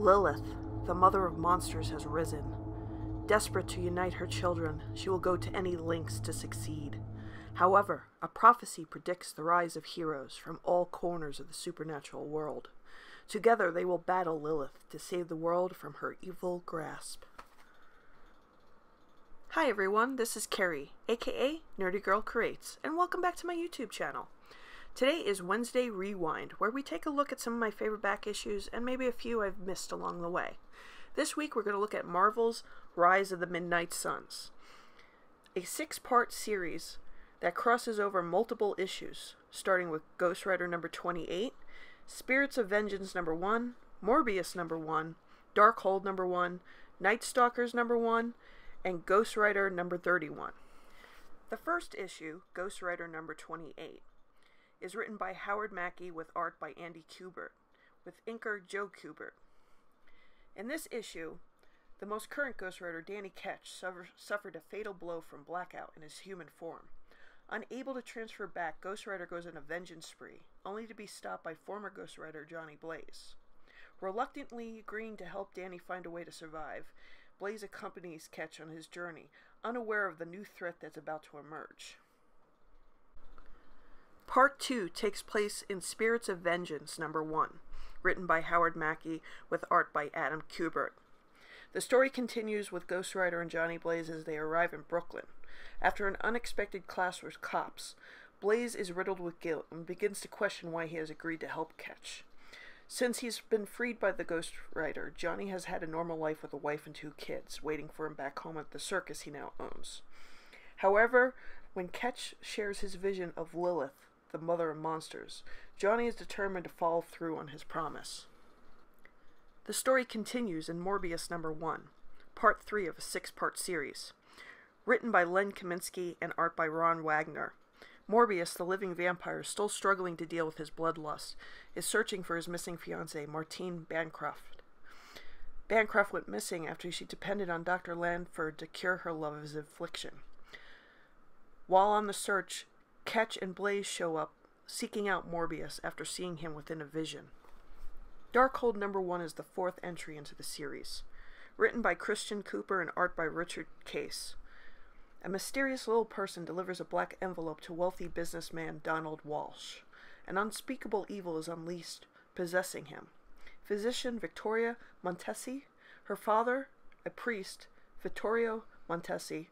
Lilith, the mother of monsters, has risen. Desperate to unite her children, she will go to any lengths to succeed. However, a prophecy predicts the rise of heroes from all corners of the supernatural world. Together they will battle Lilith to save the world from her evil grasp. Hi everyone, this is Carrie, aka Nerdy Girl Creates, and welcome back to my YouTube channel. Today is Wednesday Rewind, where we take a look at some of my favorite back issues and maybe a few I've missed along the way. This week we're going to look at Marvel's Rise of the Midnight Sons, a six part series that crosses over multiple issues, starting with Ghost Rider number 28, Spirits of Vengeance number 1, Morbius number 1, Darkhold number 1, Night Stalkers number 1, and Ghost Rider number 31. The first issue, Ghost Rider number 28, is written by Howard Mackie with art by Andy Kubert, with inker Joe Kubert. In this issue, the most current Ghost Rider, Danny Ketch, suffer, suffered a fatal blow from blackout in his human form. Unable to transfer back, Ghost Rider goes on a vengeance spree, only to be stopped by former Ghost Rider Johnny Blaze. Reluctantly agreeing to help Danny find a way to survive, Blaze accompanies Ketch on his journey, unaware of the new threat that's about to emerge. Part 2 takes place in Spirits of Vengeance number 1, written by Howard Mackie with art by Adam Kubert. The story continues with Ghost Rider and Johnny Blaze as they arrive in Brooklyn. After an unexpected clash with cops, Blaze is riddled with guilt and begins to question why he has agreed to help Ketch. Since he's been freed by the Ghost Rider, Johnny has had a normal life with a wife and two kids, waiting for him back home at the circus he now owns. However, when Ketch shares his vision of Lilith, the mother of monsters, Johnny is determined to follow through on his promise. The story continues in Morbius number 1, part 3 of a six part series. Written by Len Kaminski and art by Ron Wagner. Morbius, the living vampire, still struggling to deal with his bloodlust, is searching for his missing fiancée, Martine Bancroft. Bancroft went missing after she depended on Dr. Lanford to cure her love's affliction. While on the search, Ketch and Blaze show up, seeking out Morbius after seeing him within a vision. Darkhold number one is the fourth entry into the series. Written by Christian Cooper and art by Richard Case. A mysterious little person delivers a black envelope to wealthy businessman Donald Walsh. An unspeakable evil is unleashed, possessing him. Physician Victoria Montesi, her father, a priest, Vittorio Montesi,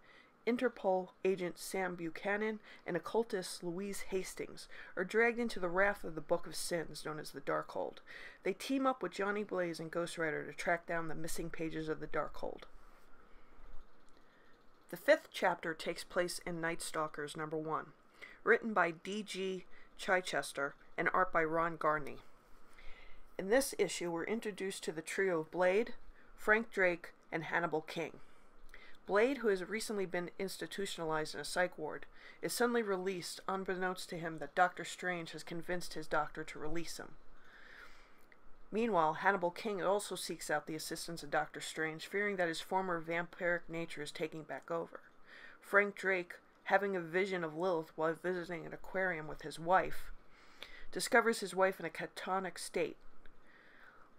Interpol agent Sam Buchanan and occultist Louise Hastings are dragged into the wrath of the Book of Sins, known as the Darkhold. They team up with Johnny Blaze and Ghost Rider to track down the missing pages of the Darkhold. The fifth chapter takes place in Night Stalkers number one, written by D.G. Chichester and art by Ron Garney. In this issue, we're introduced to the trio of Blade, Frank Drake, and Hannibal King. Blade, who has recently been institutionalized in a psych ward, is suddenly released, unbeknownst to him that Doctor Strange has convinced his doctor to release him. Meanwhile, Hannibal King also seeks out the assistance of Doctor Strange, fearing that his former vampiric nature is taking back over. Frank Drake, having a vision of Lilith while visiting an aquarium with his wife, discovers his wife in a catatonic state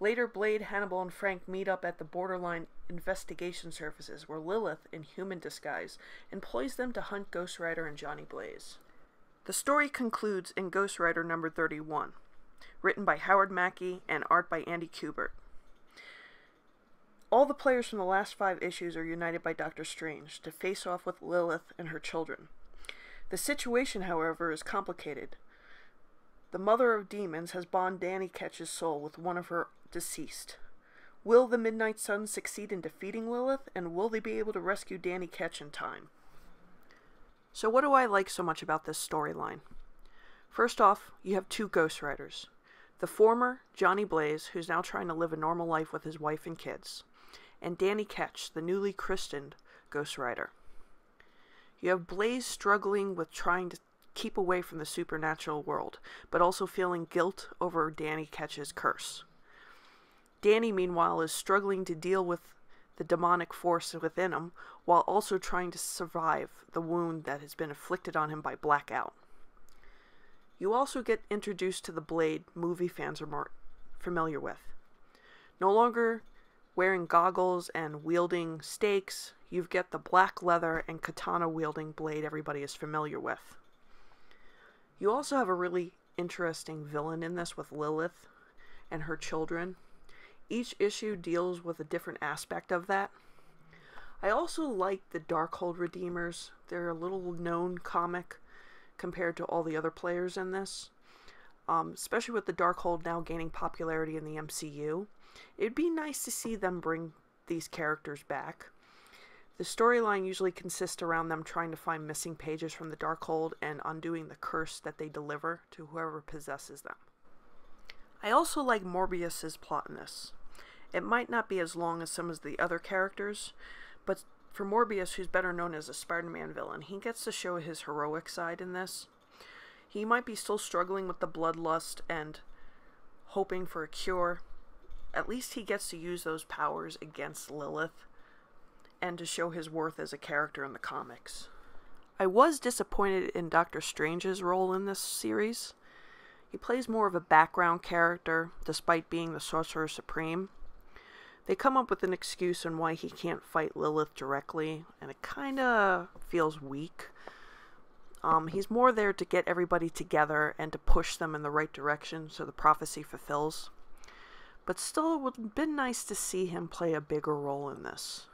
Later, Blade, Hannibal, and Frank meet up at the Borderline Investigation Services, where Lilith, in human disguise, employs them to hunt Ghost Rider and Johnny Blaze. The story concludes in Ghost Rider number 31, written by Howard Mackie and art by Andy Kubert. All the players from the last five issues are united by Doctor Strange to face off with Lilith and her children. The situation, however, is complicated. The mother of demons has bond Danny Ketch's soul with one of her deceased. Will the Midnight Sons succeed in defeating Lilith, and will they be able to rescue Danny Ketch in time? So, what do I like so much about this storyline? First off, you have two Ghost Riders. The former, Johnny Blaze, who's now trying to live a normal life with his wife and kids, and Danny Ketch, the newly christened Ghost Rider. You have Blaze struggling with trying to keep away from the supernatural world, but also feeling guilt over Danny Ketch's curse. Danny, meanwhile, is struggling to deal with the demonic force within him while also trying to survive the wound that has been inflicted on him by Blackout. You also get introduced to the Blade movie fans are more familiar with. No longer wearing goggles and wielding stakes, you get the black leather and katana wielding blade everybody is familiar with. You also have a really interesting villain in this with Lilith and her children. Each issue deals with a different aspect of that. I also like the Darkhold Redeemers. They're a little known comic compared to all the other players in this. Um, especially with the Darkhold now gaining popularity in the MCU. It'd be nice to see them bring these characters back. The storyline usually consists around them trying to find missing pages from the Darkhold and undoing the curse that they deliver to whoever possesses them. I also like Morbius's plot in this. It might not be as long as some of the other characters, but for Morbius, who's better known as a Spider-Man villain, he gets to show his heroic side in this. He might be still struggling with the bloodlust and hoping for a cure. At least he gets to use those powers against Lilith and to show his worth as a character in the comics. I was disappointed in Doctor Strange's role in this series. He plays more of a background character, despite being the Sorcerer Supreme. They come up with an excuse on why he can't fight Lilith directly, and it kinda feels weak. Um, he's more there to get everybody together and to push them in the right direction so the prophecy fulfills. But still, it would have been nice to see him play a bigger role in this.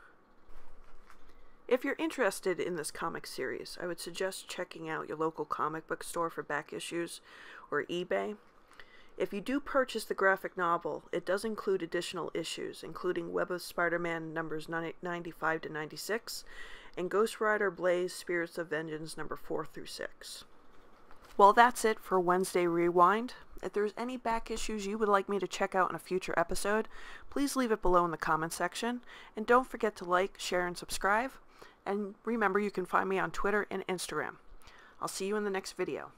If you're interested in this comic series, I would suggest checking out your local comic book store for back issues or eBay. If you do purchase the graphic novel, it does include additional issues, including Web of Spider-Man numbers 95 to 96 and Ghost Rider Blaze Spirits of Vengeance number 4 through 6. Well, that's it for Wednesday Rewind. If there's any back issues you would like me to check out in a future episode, please leave it below in the comment section. And don't forget to like, share, and subscribe. And remember, you can find me on Twitter and Instagram. I'll see you in the next video.